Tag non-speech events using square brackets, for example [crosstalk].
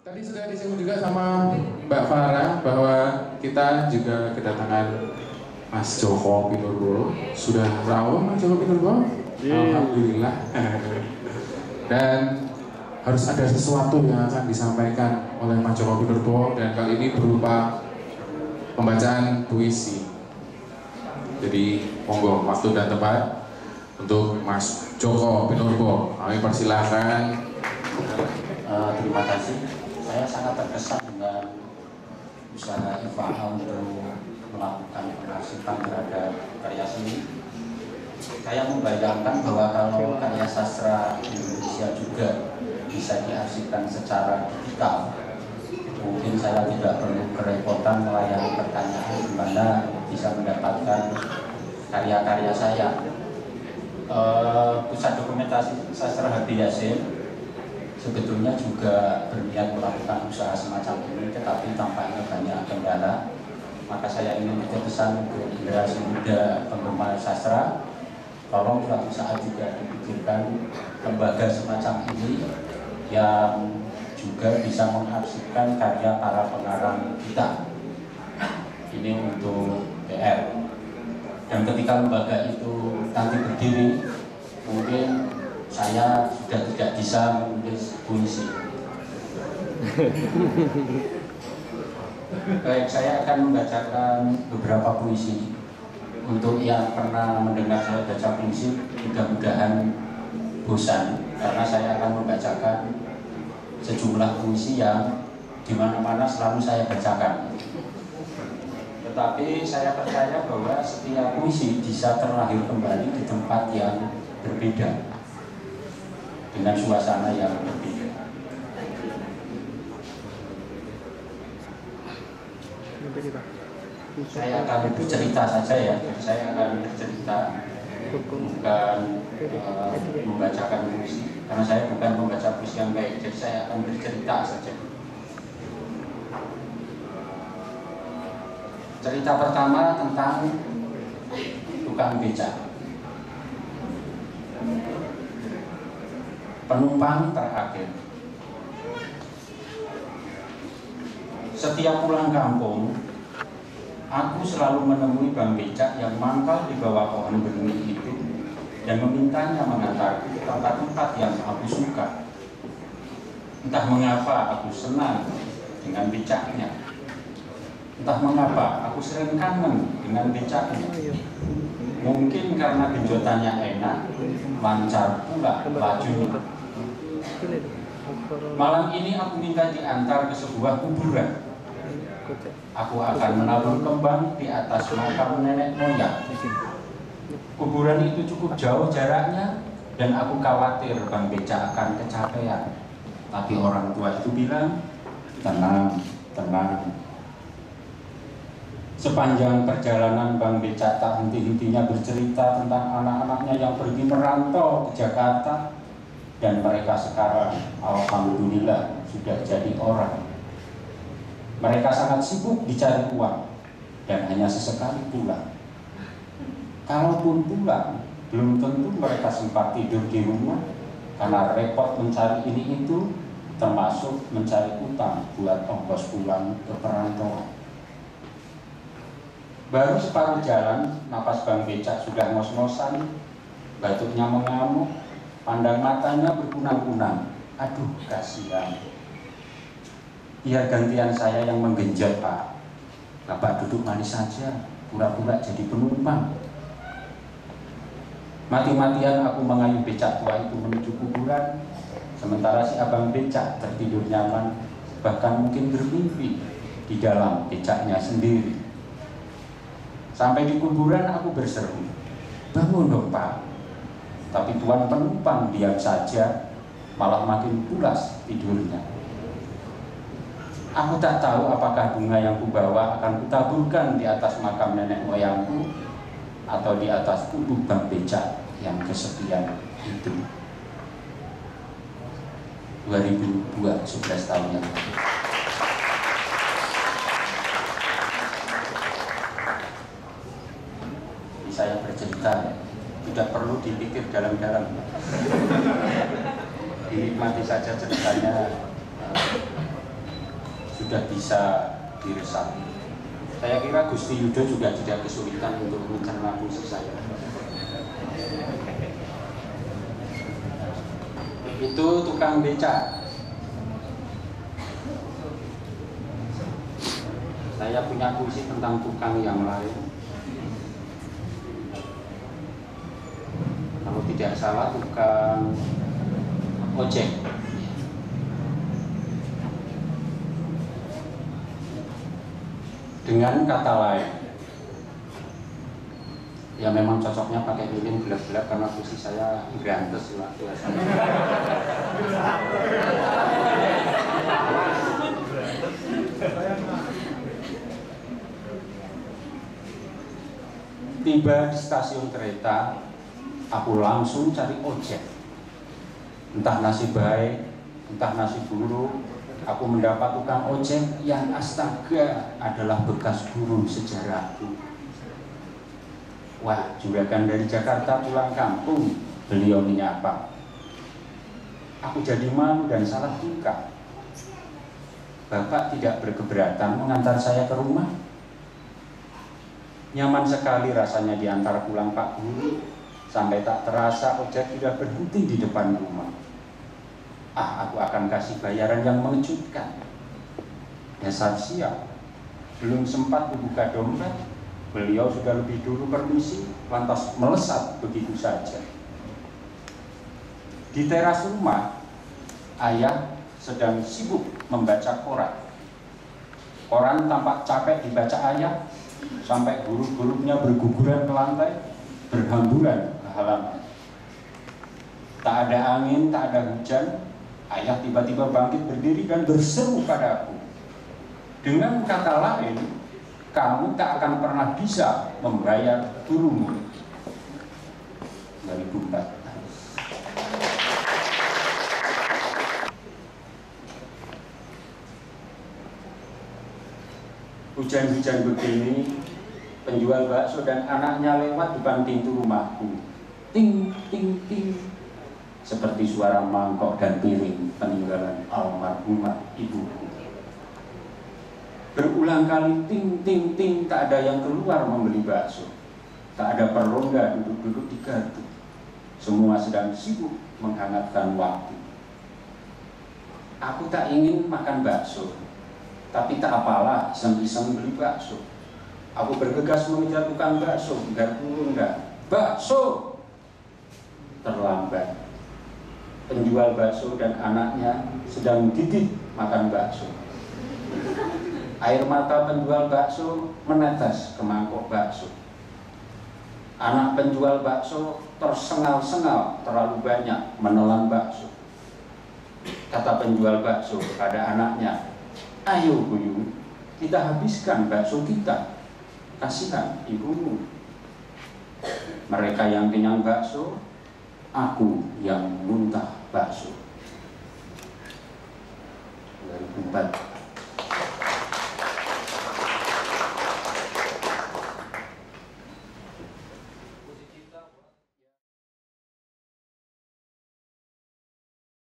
Tadi sudah disinggung juga sama Mbak Farah bahwa kita juga kedatangan Mas Joko Pinurbo. Sudah rawon Mas Joko Pinurbo? Iya. Alhamdulillah. Dan harus ada sesuatu yang akan disampaikan oleh Mas Joko Pinurbo dan kali ini berupa pembacaan puisi. Jadi monggo waktu dan tempat untuk Mas Joko Pinurbo. Kami persilahkan Eh, terima kasih. Saya sangat terkesan dengan usaha IFA untuk melakukan penarsipan terhadap karya seni. Saya membayangkan bahwa kalau karya sastra Indonesia juga bisa diarsipkan secara digital, mungkin saya tidak perlu kerepotan melayani pertanyaan di bisa mendapatkan karya-karya saya. Eh, pusat dokumentasi sastra Habib Yasin sebetulnya juga berniat melakukan usaha semacam ini tetapi tampaknya banyak kendala. Maka saya ingin berpesan untuk generasi muda penggemar sastra. Tolong suatu saat juga dipikirkan lembaga semacam ini yang juga bisa mengarsipkan karya para pengarang kita. Ini untuk PR dan ketika lembaga itu nanti berdiri mungkin saya sudah bisa menulis [laughs] puisi. Baik, saya akan membacakan beberapa puisi. Untuk yang pernah mendengar saya baca puisi, mudah-mudahan bosan karena saya akan membacakan sejumlah puisi yang di mana-mana selalu saya bacakan. Tetapi saya percaya bahwa setiap puisi bisa terlahir kembali di tempat yang berbeda dengan suasana yang berbeda. Saya akan bercerita saja ya, saya akan bercerita bukan uh, membacakan puisi karena saya bukan membaca puisi yang baik, jadi saya akan bercerita saja. Cerita pertama tentang tukang becak. Penumpang terakhir. Setiap pulang kampung, aku selalu menemui bang becak yang mangkal di bawah pohon beringin itu dan memintanya mengantarku ke tempat-tempat yang aku suka. Entah mengapa aku senang dengan becaknya. Entah mengapa aku sering kangen dengan becaknya. Mungkin karena genjotannya enak, lancar pula lajunya. Malam ini aku minta diantar ke sebuah kuburan. Aku akan menabur kembang di atas makam nenek moyang. Kuburan itu cukup jauh jaraknya dan aku khawatir Bang Beca akan kecapean. Tapi orang tua itu bilang, tenang, tenang. Sepanjang perjalanan Bang Beca tak henti-hentinya bercerita tentang anak-anaknya yang pergi merantau ke Jakarta dan mereka sekarang alhamdulillah sudah jadi orang. Mereka sangat sibuk dicari uang dan hanya sesekali pulang. Kalaupun pulang, belum tentu mereka sempat tidur di rumah karena repot mencari ini itu termasuk mencari utang buat ongkos pulang ke perantauan. Baru separuh jalan, napas Bang Becak sudah ngos-ngosan, batuknya mengamuk, pandang matanya berkunang-kunang. Aduh, kasihan. Biar gantian saya yang menggenjot, Pak. Bapak duduk manis saja, pura-pura jadi penumpang. Mati-matian aku mengayuh becak tua itu menuju kuburan, sementara si abang becak tertidur nyaman, bahkan mungkin bermimpi di dalam becaknya sendiri. Sampai di kuburan aku berseru, bangun dong pak. Tapi tuan penumpang diam saja, malah makin pulas tidurnya. Aku tak tahu apakah bunga yang kubawa akan kutaburkan di atas makam nenek moyangku atau di atas tubuh bang becak yang kesepian itu. 2002, 11 tahun yang lalu. Ini saya bercerita ya, tidak perlu dipikir dalam-dalam. Dinikmati saja ceritanya sudah bisa diresapi. Saya kira Gusti Yudo juga tidak kesulitan untuk mencerna puisi saya. Itu tukang beca. Saya punya puisi tentang tukang yang lain. Kalau tidak salah tukang ojek. Dengan kata lain, ya memang cocoknya pakai lilin gelap-gelap karena puisi saya grantes biasa. Tiba di stasiun kereta, aku langsung cari ojek. Entah nasib baik, entah nasib buruk, aku mendapat tukang ojek yang astaga adalah bekas guru sejarahku. Wah, juragan dari Jakarta pulang kampung, beliau menyapa. Aku jadi malu dan salah tingkah. Bapak tidak berkeberatan mengantar saya ke rumah. Nyaman sekali rasanya diantar pulang Pak Guru, sampai tak terasa ojek sudah berhenti di depan rumah ah aku akan kasih bayaran yang mengejutkan. Dasar siap, belum sempat membuka dompet, beliau sudah lebih dulu permisi, lantas melesat begitu saja. Di teras rumah, ayah sedang sibuk membaca koran. Koran tampak capek dibaca ayah, sampai huruf-hurufnya berguguran ke lantai, berhamburan halaman. Tak ada angin, tak ada hujan, Ayah tiba-tiba bangkit berdiri dan berseru padaku. Dengan kata lain, kamu tak akan pernah bisa membayar gurumu. Dari bumbat. Hujan-hujan begini, penjual bakso dan anaknya lewat depan pintu rumahku. Ting, ting, ting, seperti suara mangkok dan piring peninggalan almarhumah ibuku. Berulang kali ting ting ting tak ada yang keluar membeli bakso. Tak ada perongga duduk-duduk di gardu. Semua sedang sibuk menghangatkan waktu. Aku tak ingin makan bakso, tapi tak apalah iseng-iseng beli bakso. Aku bergegas mengejar tukang bakso, gardu enggak. Bakso! Terlambat penjual bakso dan anaknya sedang didih makan bakso. Air mata penjual bakso menetes ke mangkok bakso. Anak penjual bakso tersengal-sengal terlalu banyak menelan bakso. Kata penjual bakso kepada anaknya, ayo Buyung, kita habiskan bakso kita. Kasihan ibumu. Mereka yang kenyang bakso, aku yang muntah bakso. Dari empat